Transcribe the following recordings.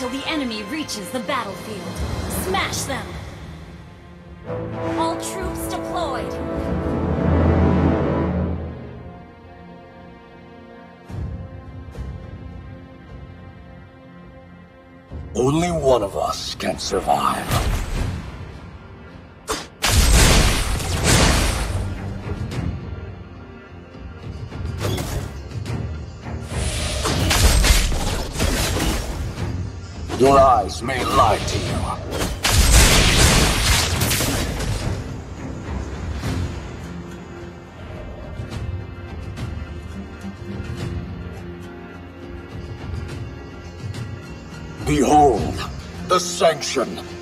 till the enemy reaches the battlefield. Smash them! All troops deployed! Only one of us can survive. Your eyes may lie to you. Behold, the sanction.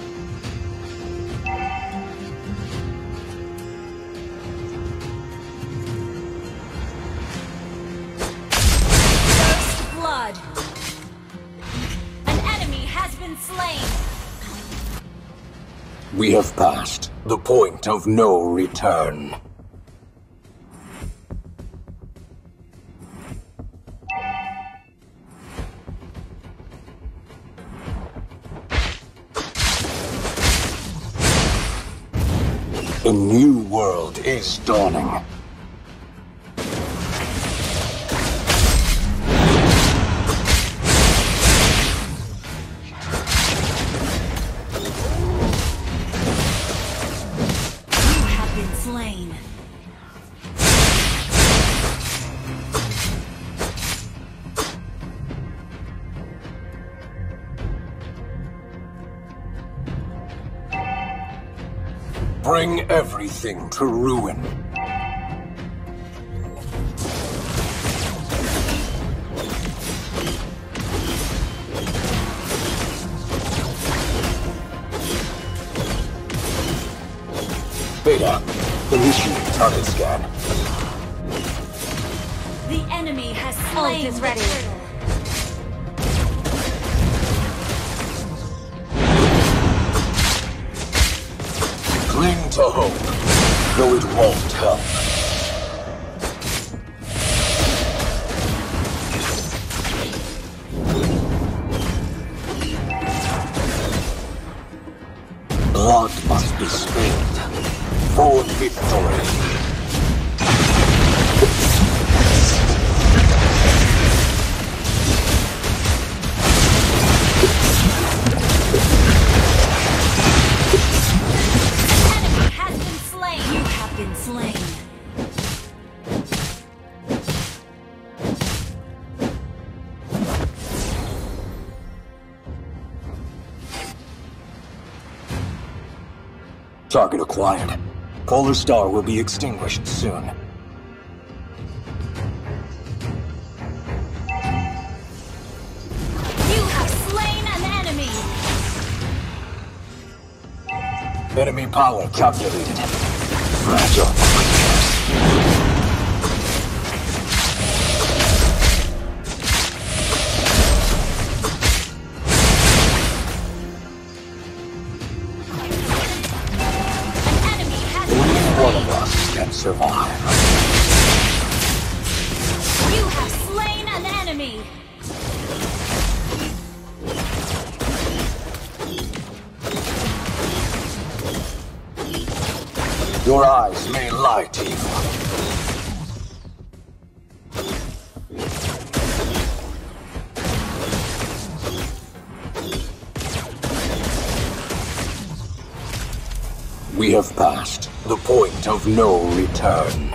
We have passed the point of no return. A new world is dawning. Been slain. Bring everything to ruin. Beta, initiate target scan. The enemy has slain is ready. Cling to hope, though it won't help. Blood must be spilled for victory. enemy has been slain. You have been slain. Target acquired. Polar Star will be extinguished soon. You have slain an enemy. Enemy power calculated. Fragile creatures. Your eyes may lie to you. We have passed the point of no return.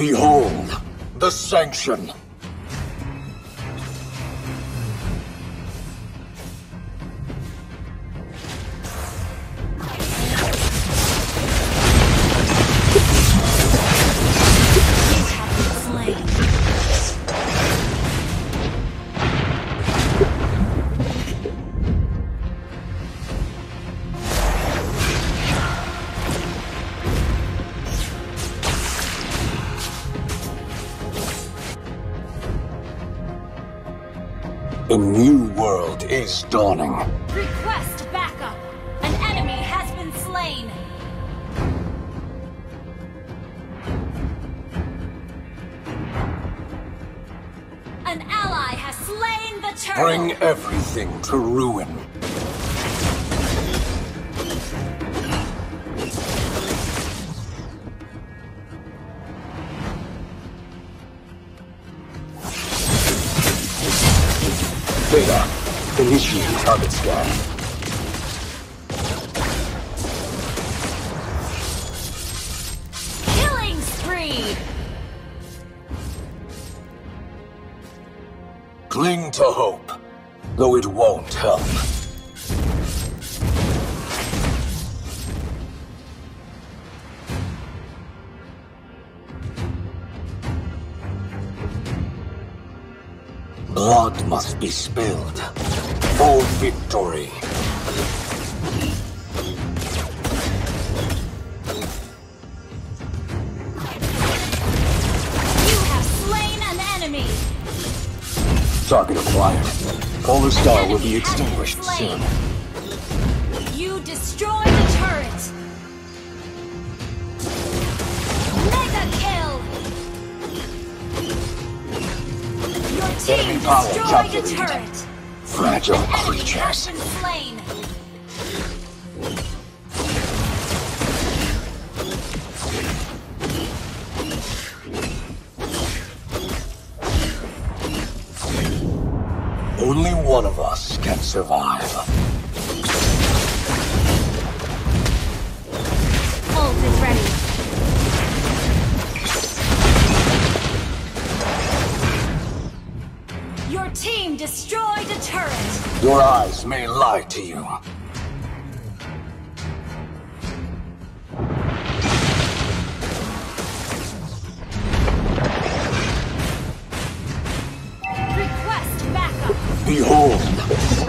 Behold, the sanction. dawning. Request backup. An enemy has been slain. An ally has slain the turtle. Bring everything to ruin. Cling to hope, though it won't help. Blood must be spilled for victory. Target acquired. Polar Star will be Enemy has been extinguished soon. You destroyed the turret! Mega kill! Your team Enemy destroyed the turret! Fragile creatures. One of us can survive. Ult is ready. Your team destroyed a turret! Your eyes may lie to you.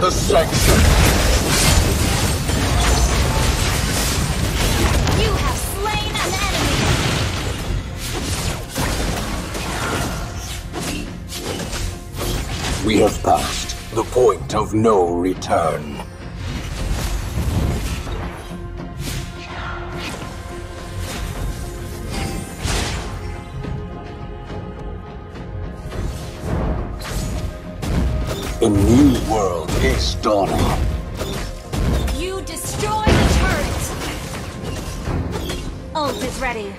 The sanction. You have slain an enemy! We have passed the point of no return. New world is dawning. You destroy the turret! Ult is ready.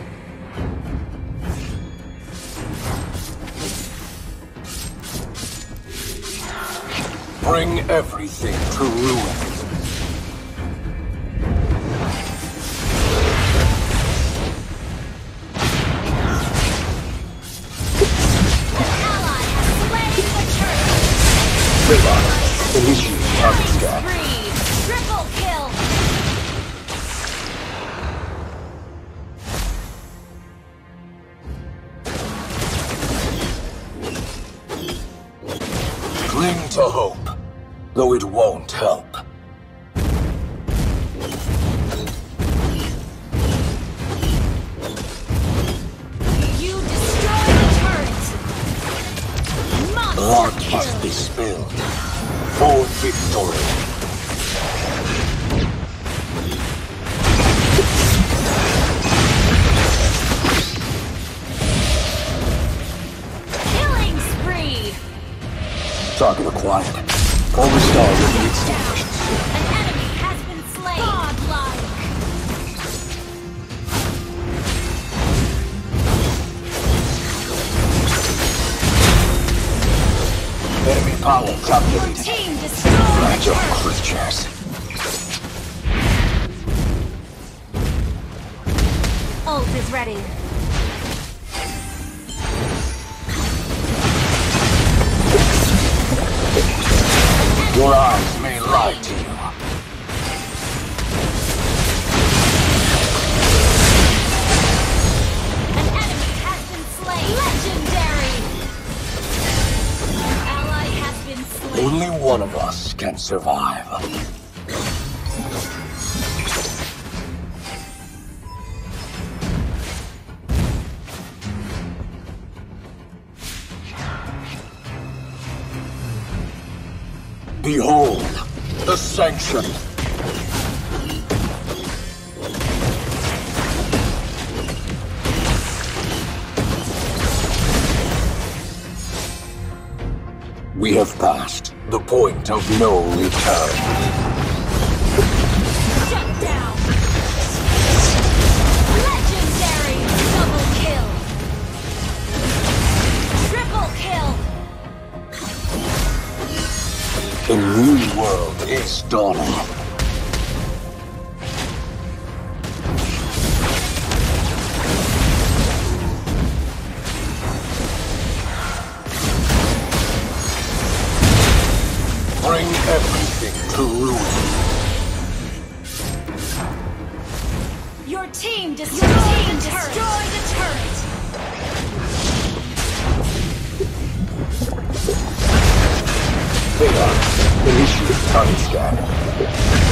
Bring everything to ruin. Ally initiate target scan. Spree! Triple kill! Cling to hope, though it won't for victory. Killing spree! Target acquired. Polar Star will be extinguished soon. An enemy has been slain! Godlike! Enemy power calculated. Fragile creatures. Ult is ready. Can survive. Behold, the sanction. We have passed The point of no return. Shut down. Legendary double kill. Triple kill. A new world is dawning. Everything to ruin. Your team destroyed, Your team destroyed the turret. Theon, initiate time scan.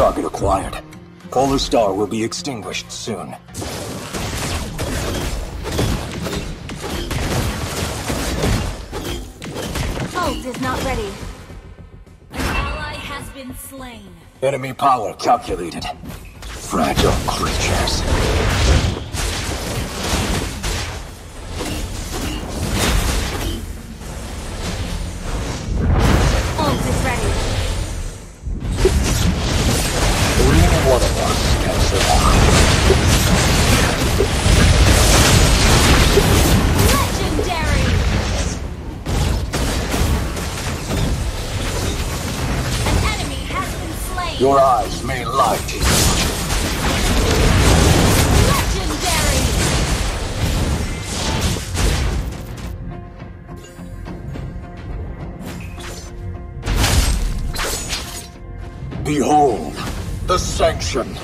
Target acquired. Polar Star will be extinguished soon. Ult is not ready. An ally has been slain. Enemy power calculated. Fragile creatures. Your eyes may lie to you. Legendary. Behold, the sanction